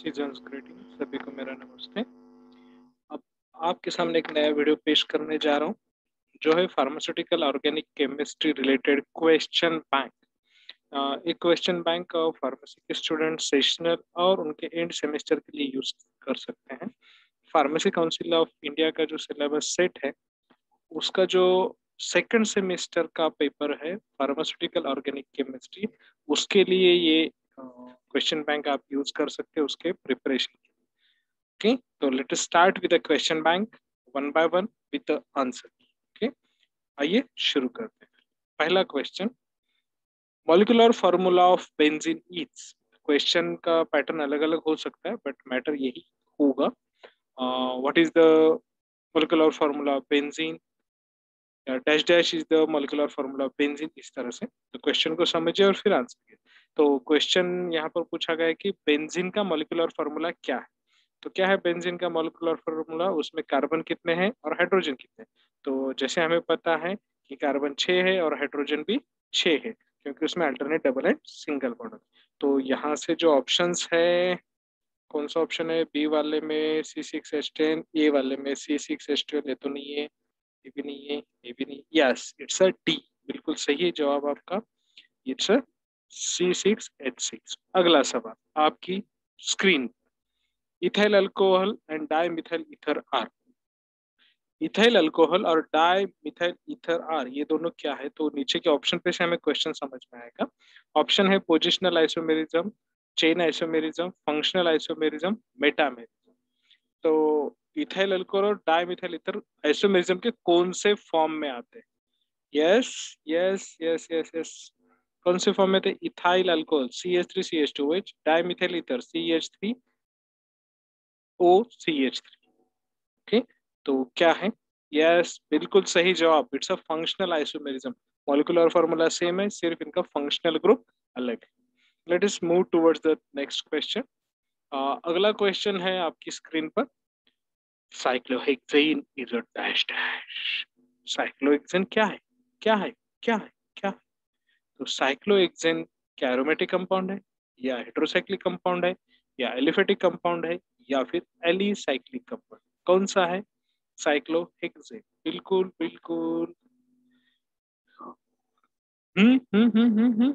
Season greeting सभी को मेरा नमस्ते। अब आपके सामने एक नया वीडियो पेश करने जा रहा हूँ, जो है pharmaceutical organic chemistry related question bank एक क्वेश्चन बैंक फार्मेसी के स्टूडेंट सेशनल और उनके एंड सेमेस्टर के लिए यूज़ कर सकते हैं। फार्मेसी काउंसिल ऑफ़ इंडिया का जो सिलेबस सेट है, उसका जो सेकंड सेमेस्टर का पेपर है फार्मास्यूटिकल ऑर्गेनिक केमिस्ट्री उसके लिए ये क्वेश्चन बैंक आप यूज़ कर सकते हैं उसके प्रिपरेशन के ओके तो let start with question bank one by one with answer okay आइए शुरू करते हैं। पहला question molecular formula of benzene is question का पैटर्न अलग अलग हो सकता है बट मैटर यही होगा। What is the formula of benzene? Dash dash is the molecular formula of benzene इस तरह से। तो क्वेश्चन को समझिए और फिर आंसर कीजिए। तो क्वेश्चन यहाँ पर पूछा गया है कि बेंजीन का मोलिकुलर फॉर्मूला क्या है? तो क्या है बेंजीन का मोलिकुलर फॉर्मूला उसमें कार्बन कितने हैं और हाइड्रोजन कितने तो जैसे हमें पता है कि कार्बन छः है और हाइड्रोजन भी छः है, क्योंकि उसमें alternate double and single bond तो यहाँ से जो ऑप्शन है, कौन सा ऑप्शन है? बी वाले में C six H ten A वाले में सी सिक्स एस ट्वेल्व ये तो नहीं है, ये भी नहीं है, ये भी नहीं यस इट्स अ डी बिल्कुल सही है जवाब आपका। It's a C six H six अगला सवाल, आपकी screen ethyl alcohol and di methyl ether are ethyl alcohol और डाई मिथाइल इथर आर ये दोनों क्या है? तो नीचे के ऑप्शन पे से हमें क्वेश्चन समझ में आएगा। ऑप्शन है positional isomerism chain isomerism functional isomerism metamerism तो इथाइल अल्कोहल और डाई मिथाइल इथर आइसोमेरिज्म के कौन से फॉर्म में आते हैं? Yes yes yes yes yes कौन से फॉर्म में थे? Ethyl alcohol C H three C H two H dimethyl ether C H three O C H three okay तो क्या है? यस yes, बिल्कुल सही जवाब। It's a functional isomerism molecular formula same है सिर्फ़ इनका फंक्शनल ग्रुप अलग let us move towards the next question अगला क्वेश्चन है आपकी स्क्रीन पर। Cyclohexane is a dash dash cyclohexane क्या है? क्या है? क्या है? क्या है? तो साइक्लोहेक्सेन क्या एरोमेटिक कंपाउंड है, या हेट्रोसाइक्लिक कंपाउंड है, या एलिफेटिक कंपाउंड है, या फिर एलिसाइक्लिक कंपाउंड कौन सा है? साइक्लोहेक्सेन बिल्कुल बिल्कुल। हम्म हम्म हम्म हम्म हम्म।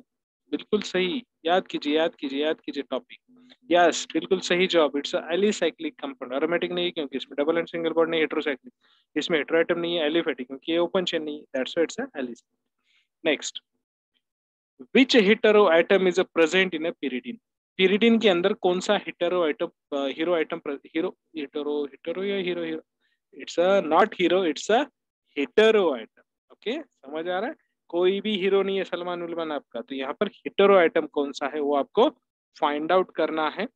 बिल्कुल सही। याद कीजिए याद कीजिए याद कीजिए टॉपिक यस बिल्कुल सही जवाब। इट्स एलिसाइक्लिक कंपाउंड एरोमेटिक नहीं क्योंकि इसमें डबल एंड सिंगल बॉन्ड नहीं हेट्रोसाइक्लिक इसमें हेट्रोएटम नहीं है एलिफेटिक क्योंकि ये ओपन चेन नहीं that's why it's alicyclic next which hetero atom is a present in a pyridine? Pyridine के अंदर कौन सा hetero atom hero atom hero hetero hetero या hero hero it's a not hero it's a hetero atom okay समझ आ रहा है? कोई भी हीरो नहीं है सलमान उलमान आपका। तो यहाँ पर हिटरो आइटम कौन सा है वो आपको फाइंड आउट करना है।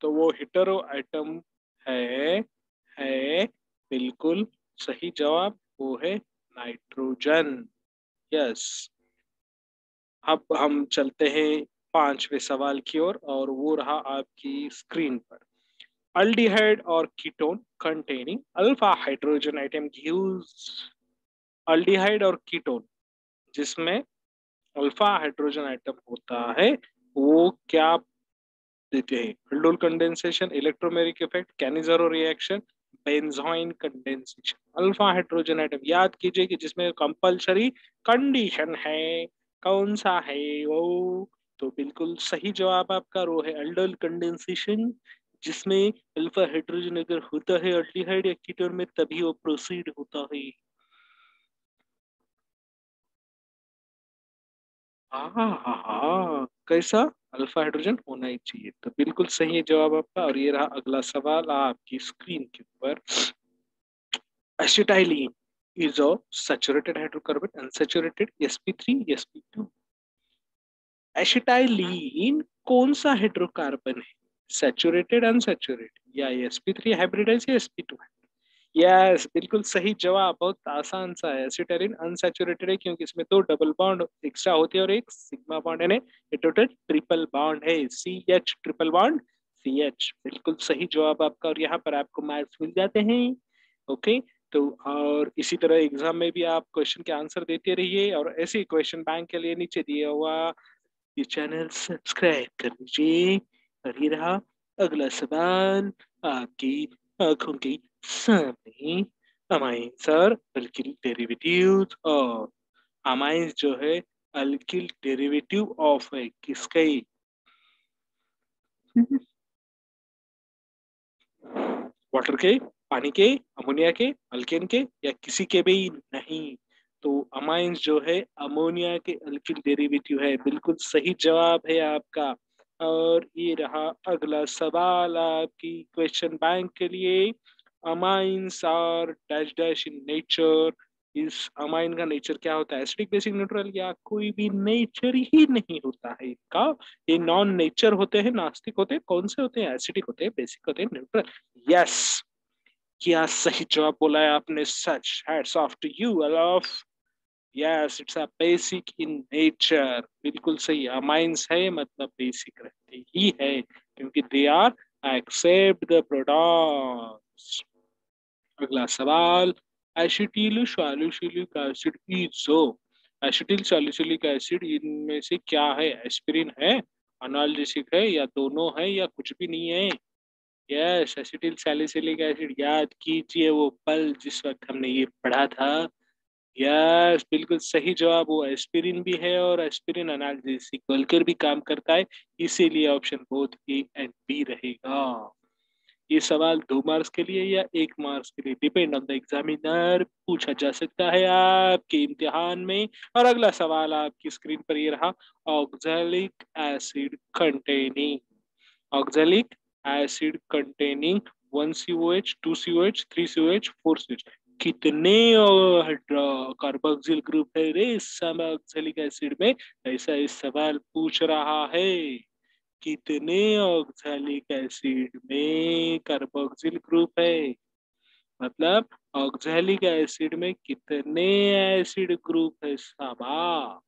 तो वो हिटरो आइटम है है, बिल्कुल सही जवाब, वो है नाइट्रोजन यस अब हम चलते हैं पांचवे सवाल की ओर और, और वो रहा आपकी स्क्रीन पर। अल्डिहाइड और ketone containing alpha hydrogen atom aldehyde और कीटोन जिसमें अल्फ़ा हाइड्रोजन आइटम होता है वो क्या देते हैं? Aldol condensation electromeric effect Cannizzaro reaction benzoin condensation alpha hydrogen atom याद कीजिए कि जिसमें कंपलसरी कंडीशन है। कौन सा है वो? तो बिल्कुल सही जवाब आपका रो है अल्डोल कंडेंसेशन, जिसमें अल्फ़ा हाइड्रोजन अगर होता है अल्डिहाइड या कीटोन में, तभी वो प्रोसीड होता है। हाँ कैसा? अल्फ़ा हाइड्रोजन होना ही चाहिए। तो बिल्कुल सही है जवाब आपका, और ये रहा अगला सवाल आपकी स्क्रीन के ऊपर। Acetylene. Is of saturated hydrocarbon, unsaturated sp3 sp2 acetylene कौन सा हाइड्रोकार्बन है? सैचुरेटेड अनसैचुरेटेड या sp3 हाइब्रिडाइज या sp2 है? यस बिल्कुल सही जवाब, बहुत आसान सा है। एसिटाइलिन अनसैचुरेटेड है क्योंकि इसमें दो डबल बॉन्ड एक्स्ट्रा होते हैं और एक सिग्मा बॉन्ड है ये टोटल ट्रिपल बॉन्ड है। C H triple bond C H बिल्कुल सही जवाब आपका और यहाँ पर आपको मार्क्स मिल जाते हैं। ओके तो और इसी तरह एग्ज़ाम में भी आप क्वेश्चन के आंसर देते रहिए और ऐसे क्वेश्चन बैंक के लिए नीचे दिया हुआ ये चैनल सब्सक्राइब कर लीजिए। और ये रहा अगला सवाल आपकी आँखों के सामने। अमाइंस और अल्किल डेरिवेटिव्स और अमाइंस जो है अल्किल डेरिवेटिव ऑफ़ है किसके? वाटर के? पानी के, अमोनिया के, अल्केन के या किसी के भी नहीं। तो अमाइंस जो है, अमोनिया के अल्किल डेरिवेटिव है। बिल्कुल सही जवाब है आपका। और ये रहा अगला सवाल आपकी क्वेश्चन बैंक के लिए। Amines are dash dash in nature इस अमाइन का नेचर क्या होता है? एसिडिक बेसिक न्यूट्रल या कोई भी नेचर ही नहीं होता है इनका। ये नॉन नेचर होते हैं, नास्तिक होते हैं, कौन से होते हैं? एसिडिक होते हैं बेसिक होते हैं न्यूट्रल यस क्या सही जवाब बोला है आपने सच hats off to you aloof yes it's a basic in nature बिल्कुल सही अमाइंस है मतलब बेसिक रहते ही है, क्योंकि they are accept the products अगला सवाल acetyl salicylic acid is acetyl salicylic acid इनमें से क्या है? एस्पिरिन है अनाल्जेसिक है, या दोनों है, या कुछ भी नहीं है? यस, एसिटिल सैलिसिलिक एसिड याद कीजिए वो पल जिस वक्त हमने ये पढ़ा था। यस, बिल्कुल सही जवाब, वो एस्पिरिन भी है और एस्पिरिन अनाल्जेसिक बोलकर भी काम करता है, इसीलिए option both A and B रहेगा। ये सवाल दो मार्क्स के लिए या एक मार्क्स के लिए? डिपेंड ऑन द एग्जामिनर, पूछा जा सकता है आपके इम्तिहान में। और अगला सवाल आपकी स्क्रीन पर ये रहा, oxalic acid containing. Oxalic acid containing one C O H two C O H three C O H four C H कितने कार्बोक्सिल ग्रुप है रे ऑक्जेलिक एसिड में? ऐसा इस सवाल पूछ रहा है। कितने ऑक्सैलिक एसिड में कार्बोक्सिल ग्रुप है? मतलब ऑक्सैलिक एसिड में कितने एसिड ग्रुप है साबा?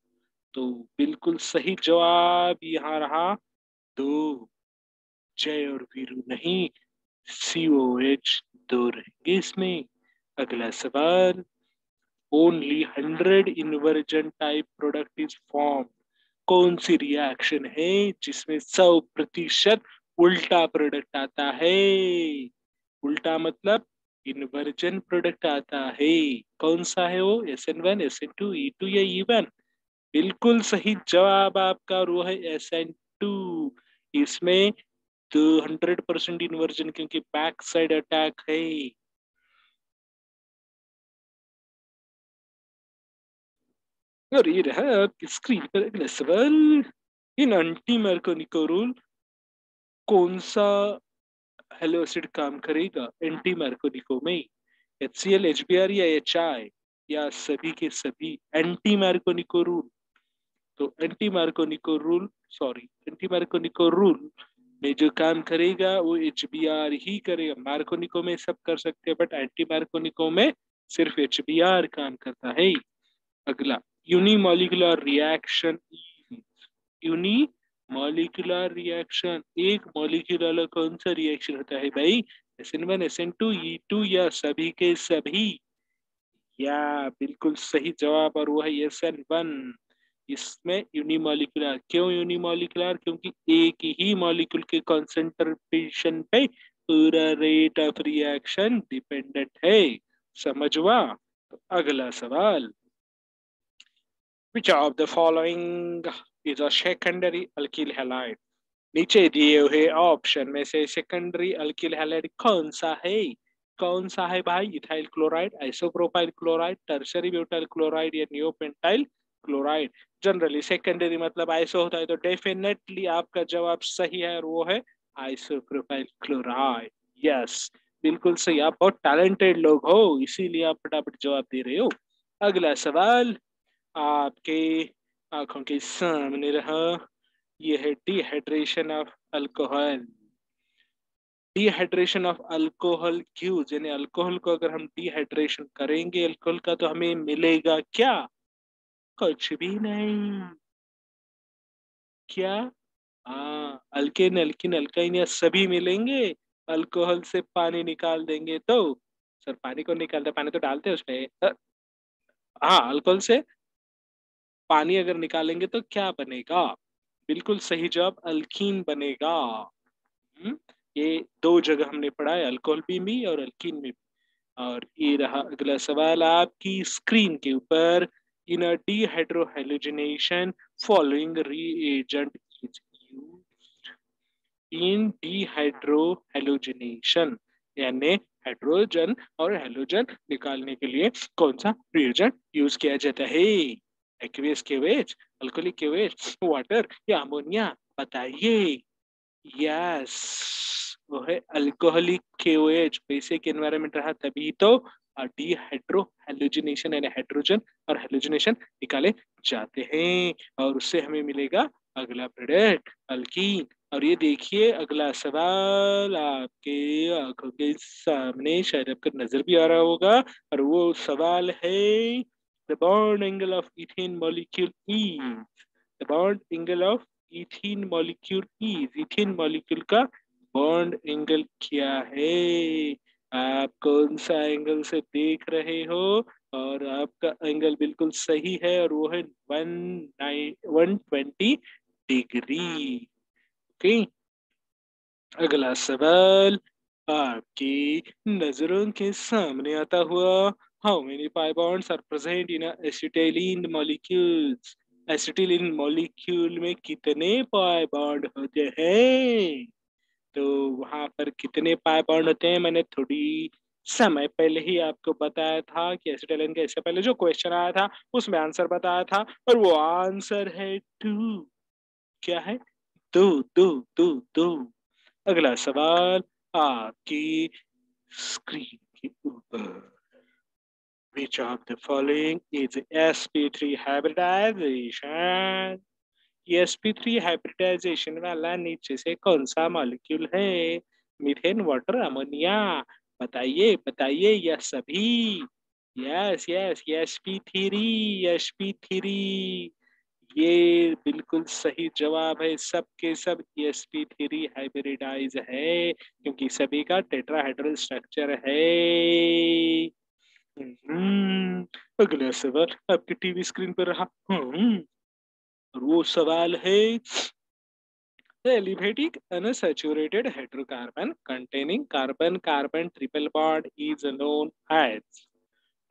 तो बिल्कुल सही जवाब यहाँ रहा दो। जय और वीरू नहीं सीओ एच दो रहेंगे इसमें। अगला सवाल only hundred inversion type product is form कौन सी रिएक्शन है जिसमें सौ प्रतिशत उल्टा प्रोडक्ट आता है? उल्टा मतलब इन्वर्जन प्रोडक्ट आता है। कौन सा है वो? S N one S N two E two या ई वन बिल्कुल सही जवाब आपका वो है एस एन टू इसमें तो हंड्रेड परसेंट इन्वर्जन क्योंकि बैक साइड अटैक है। और ये रहा आपकी स्क्रीन पर अगला सवाल, इन एंटी मार्कोनिकोरोल कौन सा हेलो एसिड काम करेगा एंटी मार्कोनिको में? H C L H B R या एच आई या सभी के सभी एंटी मार्कोनिको रूल तो anti Markovnikov rule sorry anti Markovnikov rule में जो काम करेगा, वो एच ही करेगा। मार्कोनिको में सब कर सकते हैं बट एंटी मार्कोनिको में सिर्फ़ एच काम करता है। अगला यूनिमोलिकुलर रिएक्शन यूनिमोलिकुलर रिएक्शन एक मॉलिक्यूल कौन सा रिएक्शन होता है भाई? S N one S N two E two या सभी के सभी? या, बिल्कुल सही जवाब और वो है एस एन वन इसमें यूनिमोलिकुलर क्यों यूनिमोलिकुलर क्योंकि एक ही मॉलिक्यूल के कॉन्सेंट्रेशन पे पूरा रेट ऑफ़ रिएक्शन डिपेंडेंट है। समझवा? तो अगला सवाल। Which of the following is a secondary alkyl halide? नीचे दिए हुए ऑप्शन में से सेकेंडरी अल्किल हैलाइड कौन सा है? कौन सा है भाई? Ethyl chloride isopropyl chloride tertiary butyl chloride या नियोपेंटाइल क्लोराइड जनरली सेकेंडरी मतलब आइसो होता है तो डेफिनेटली आपका जवाब सही है और वो है आइसोप्रोपाइल क्लोराइड यस बिल्कुल सही। आप बहुत टैलेंटेड लोग हो, इसीलिए आप फटाफट जवाब दे रहे हो। अगला सवाल, आपके आँखों के सामने रहा। यह है dehydration of alcohol dehydration of alcohol क्यों? यानी अल्कोहल को अगर हम डिहाइड्रेशन करेंगे अल्कोहल का तो हमें मिलेगा क्या? कुछ भी नहीं। क्या? हाँ अल्केन अल्किन अल्काइन या सभी मिलेंगे। अल्कोहल से पानी निकाल देंगे तो। सर, पानी को निकालते, पानी तो डालते हैं उसमें। हाँ अल्कोहल से पानी अगर निकालेंगे तो क्या बनेगा? बिल्कुल सही जवाब, अल्कीन बनेगा। ये दो जगह हमने पढ़ा है, अल्कोहल में भी और अल्कीन में और ये रहा अगला सवाल आपकी स्क्रीन के ऊपर। In a dehydrohalogenation following reagent is used in dehydrohalogenation यानी हाइड्रोजन और हेलोजन निकालने के लिए कौन सा रिएजेंट यूज़ किया जाता है? एक्वेस केवेज अल्कोहलिक केवेज वाटर या अमोनिया बताइए। यस वो है अल्कोहलिक केओएच बेसिक एनवायरनमेंट रहा तभी तो डीहाइड्रो हेलोजिनेशन यानी हाइड्रोजन और हेलोजिनेशन निकाले जाते हैं और उससे हमें मिलेगा अगला प्रोडक्ट अल्कीन और ये देखिए अगला सवाल आपके आँखों के सामने शायद आपका नज़र भी आ रहा होगा और वो सवाल है the bond angle of ethane molecule E the bond angle of ethane molecule is ethane molecule का बॉन्ड एंगल क्या है? आप कौन सा एंगल से देख रहे हो? और आपका एंगल बिल्कुल सही है और वो है one nine one twenty degree okay अगला सवाल, आपकी नज़रों के सामने आता हुआ how many bonds are present in acetylene molecules acetylene molecule में कितने बॉन्ड होते हैं? तो वहाँ पर कितने पाए बॉन्ड होते हैं? मैंने थोड़ी समय पहले ही आपको बताया था कि एसिटिलिन के, इससे पहले जो क्वेश्चन आया था, उसमें आंसर बताया था और वो आंसर है टू क्या है? दो दो दो दो। अगला सवाल आपकी स्क्रीन के ऊपर। Which of the following is sp3 hybridization? Sp3 hybridization वाला नीचे से कौन सा मॉलिक्यूल है? मीथेन वाटर अमोनिया बताइए बताइए यह सभी। यस यस sp3 sp3 ये बिल्कुल सही जवाब है। सबके सब sp3 हाइब्रिडाइज है क्योंकि सभी का टेट्राहाइड्रल स्ट्रक्चर है। हम्म, अगला सवाल आपके टीवी स्क्रीन पर रहा। हम्म, और वो सवाल है aliphatic unsaturated hydrocarbon containing carbon carbon triple bond is known as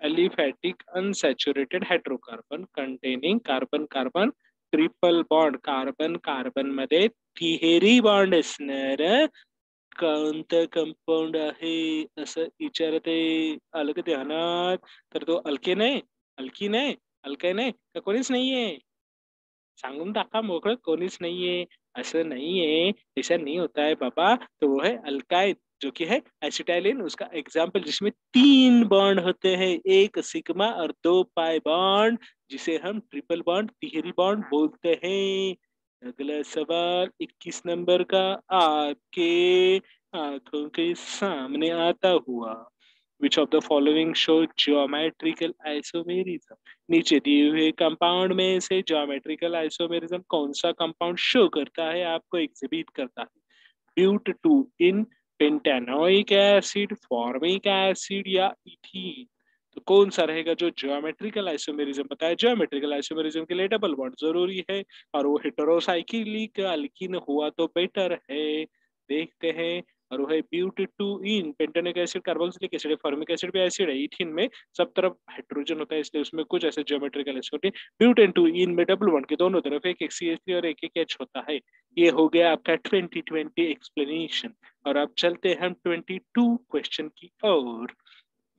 aliphatic unsaturated hydrocarbon containing carbon carbon triple bond carbon carbon मध्ये तिहेरी बॉन्ड असणार कोणतं कंपाऊंड आहे, असं विचारते आलं का ध्यानात, तर तो अल्केन आहे अल्कीन आहे अल्काईन आहे का कोणीच नाहीये? सांगून टाका मोकळं कोणीच नाहीये, असं नाहीये ऐसा नहीं होता है बाबा. तो वो है अल्काइन जो कि है एसिटाइलिन उसका एग्ज़ाम्पल जिसमें तीन बॉन्ड होते हैं, एक सिग्मा और दो पाई बॉन्ड जिसे हम ट्रिपल बॉन्ड तिहरी बॉन्ड बोलते हैं। अगला सवाल 21 नंबर का, आपके आँखों के सामने आता हुआ। Which of the following show geometrical isomerism नीचे दिए हुए कंपाउंड में से ज्योमेट्रिकल आइसोमेरिज्म कौन सा कंपाउंड शो करता है? आपको एग्जिबिट करता है। But two yne pentanoic acid formic acid या इथीन तो कौन सा रहेगा जो ज्योमेट्रिकल आइसोमेरिज्म बताया ज्योमेट्रिकल आइसोमेरिज्म के लिए डबल बॉन्ड ज़रूरी है और वो हेटेरोसाइक्लिक अल्किन हुआ तो बेटर है। देखते हैं। और वो है but two yne, pentanoic acid carboxylic acid, formic acid भी एसिड है इथिन में सब तरफ़ हाइड्रोजन होता है, इसलिए उसमें कुछ ऐसे ज्योमेट्रिकल एसिड होते हैं। ब्यूटेन टू इन में डबल बॉन्ड के दोनों तरफ़, एक एक सी और एक एक एच होता है। ये हो गया आपका ट्वेंटी ट्वेंटी एक्सप्लेनेशन और अब चलते हैं हम ट्वेंटी टू क्वेश्चन की ओर।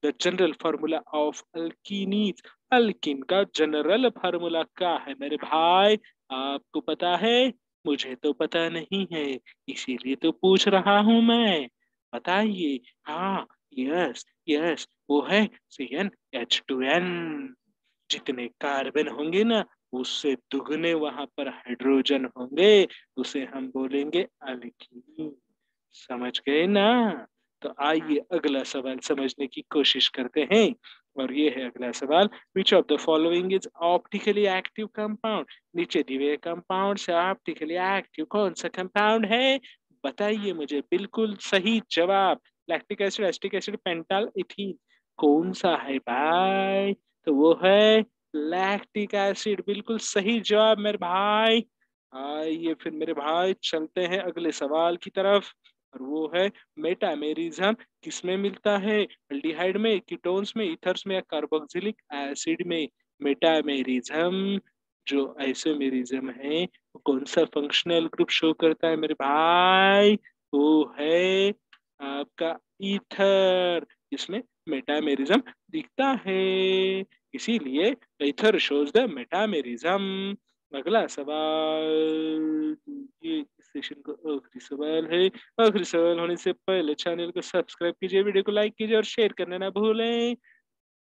The general formula of alkynes alkyne का जनरल फार्मूला क्या है? मेरे भाई, आपको पता है? मुझे तो पता नहीं है, इसीलिए तो पूछ रहा हूँ मैं। बताइए। हाँ यस यस, वो है C N H two N. जितने कार्बन होंगे ना, उससे दुगने वहाँ पर हाइड्रोजन होंगे, उसे हम बोलेंगे अल्कीन। समझ गए ना? तो आइए अगला सवाल समझने की कोशिश करते हैं। और ये है अगला सवाल which of the following is optically active compound नीचे दिए कंपाउंड से ऑप्टिकली एक्टिव कौन सा कंपाउंड है? बताइए मुझे, बिल्कुल सही जवाब lactic acid acetic acid pentanal ethene कौन सा है भाई? तो वो है लैक्टिक एसिड बिल्कुल सही जवाब मेरे भाई। आइए फिर मेरे भाई, चलते हैं अगले सवाल की तरफ़। और वो है मेटामेरिज्म किसमें मिलता है? अल्डिहाइड में कीटोन्स में इथर्स में या कार्बोक्सिलिक एसिड में। मेटामेरिज्म जो आइसोमेरिज्म है, वो कौन सा फंक्शनल ग्रुप शो करता है मेरे भाई? वो है आपका ईथर इसमें मेटामेरिज्म दिखता है। इसीलिए ईथर शोज़ द मेटामेरिज्म अगला सवाल, ये सेशन का आखिरी सवाल है। आखिरी सवाल होने से पहले चैनल को सब्सक्राइब कीजिए वीडियो को लाइक कीजिए और शेयर करना ना भूलें।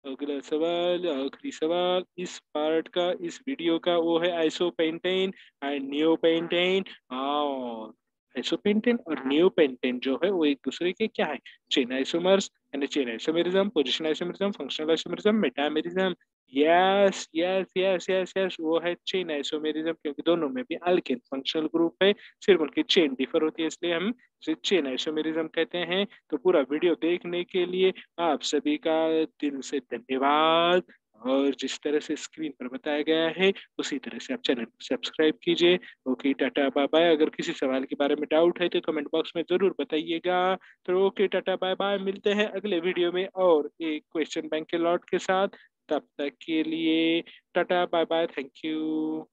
अगला सवाल, आखिरी सवाल, इस पार्ट का, इस वीडियो का, वो है आइसोपेंटेन एंड नियोपेंटेन और आइसोपेंटेन और नियोपेंटेन जो है, वो एक दूसरे के क्या है? चेन आइसोमर्स यानी chain isomerism position isomerism functional isomerism metamerism yes yes yes yes yes वो है चेन आइसोमेरिज्म क्योंकि दोनों में भी अल्केन फंक्शनल ग्रुप है, सिर्फ़ उनकी चेन डिफर होती है, इसलिए हम इसे चेन आइसोमेरिज्म कहते हैं। तो पूरा वीडियो देखने के लिए आप सभी का दिल से धन्यवाद। और जिस तरह से स्क्रीन पर बताया गया है, उसी तरह से आप चैनल को सब्सक्राइब कीजिए। ओके, टाटा बाय बाय अगर किसी सवाल के बारे में डाउट है तो कमेंट बॉक्स में ज़रूर बताइएगा। तो ओके, टाटा बाय बाय मिलते हैं अगले वीडियो में और एक क्वेश्चन बैंक के लॉट के साथ। तब तक के लिए ta ta bye bye thank you.